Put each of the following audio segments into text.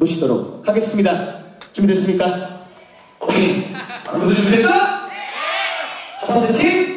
모시도록 하겠습니다. 준비됐습니까? 오케이. 여러분들 준비됐죠? 첫 번째 팀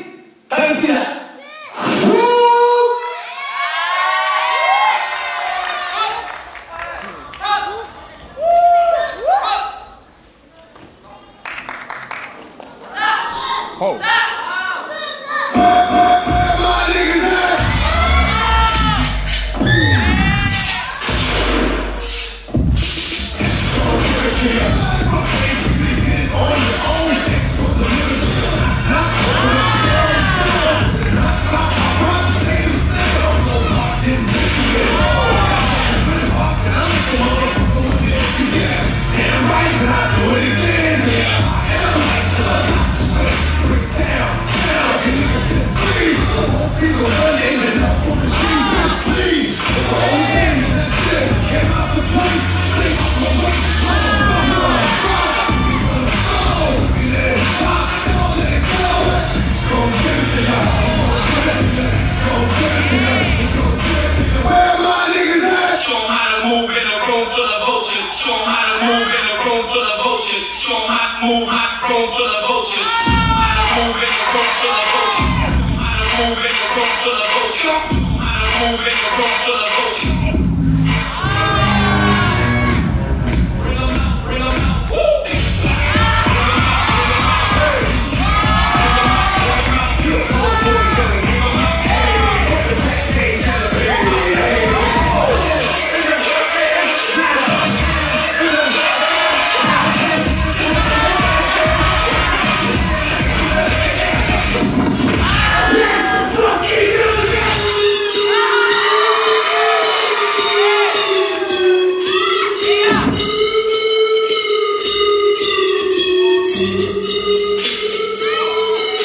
Who make a room full of roaches?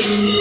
와!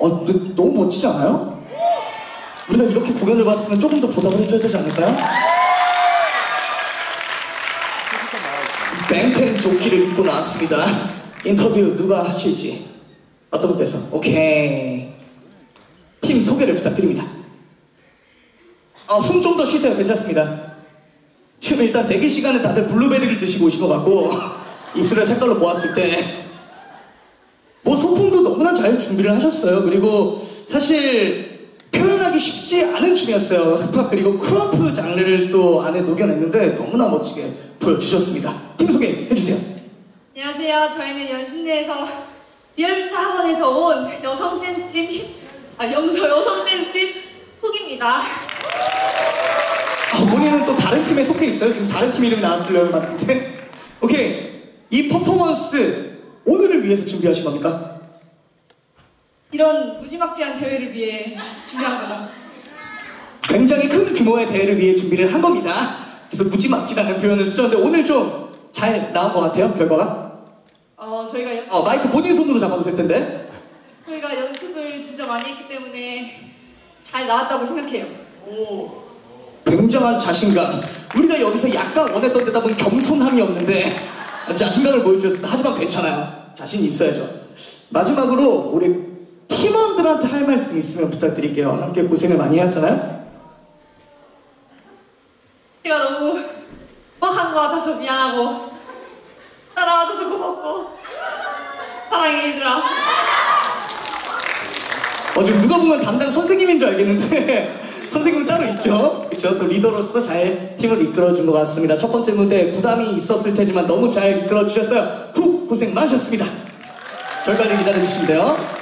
어, 너무 멋지지 않아요? 우리가 이렇게 공연을 봤으면 조금 더 보답을 해줘야 되지 않을까요? 뱅텐 조끼를 입고 나왔습니다. 인터뷰 누가 하실지. 어떤 분께서? 오케이. 팀 소개를 부탁드립니다. 어, 숨좀 더 쉬세요. 괜찮습니다. 지금 일단 대기 시간에 다들 블루베리를 드시고 오신 것 같고 입술의 색깔로 보았을 때 뭐 소품도 너무나 잘 준비를 하셨어요. 그리고 사실 표현하기 쉽지 않은 춤이었어요. 힙합 그리고 krump 장르를 또 안에 녹여냈는데 너무나 멋지게 보여주셨습니다. 팀 소개 해주세요. 안녕하세요. 저희는 연신내에서 리얼비트 학원에서 온 여성 댄스 팀, 힙- 아, 영서 여성 댄스 팀 훅입니다. 아, 본인은 또 다른 팀에 속해 있어요. 지금 다른 팀 이름이 나왔을 것 같은데. 오케이. 이 퍼포먼스 오늘을 위해서 준비하신 겁니까? 이런 무지막지한 대회를 위해 준비한 거죠. 굉장히 큰 규모의 대회를 위해 준비를 한 겁니다. 그래서 무지막지라는 표현을 쓰셨는데 오늘 좀 잘 나온 것 같아요, 결과가? 어, 저희가 연, 어, 마이크 본인 손으로 잡아도 될 텐데. 저희가 연습을 진짜 많이 했기 때문에 잘 나왔다고 생각해요. 굉장한 자신감. 우리가 여기서 약간 원했던 대답은 겸손함이 없는데 자신감을 보여주셨습니다. 하지만 괜찮아요. 자신 있어야죠. 마지막으로 우리 팀원들한테 할 말씀 있으면 부탁드릴게요. 함께 고생을 많이 해왔잖아요. 제가 너무 뻑한 것 같아서 미안하고 따라와줘서 고맙고 사랑해 얘들아 어, 지금 누가 보면 담당 선생님인 줄 알겠는데 선생님은 따로 있죠. 그렇죠. 또 리더로서 잘 팀을 이끌어준 것 같습니다. 첫 번째 무대 부담이 있었을 테지만 너무 잘 이끌어 주셨어요. 후 고생 많으셨습니다. 결과를 기다려 주시면 돼요.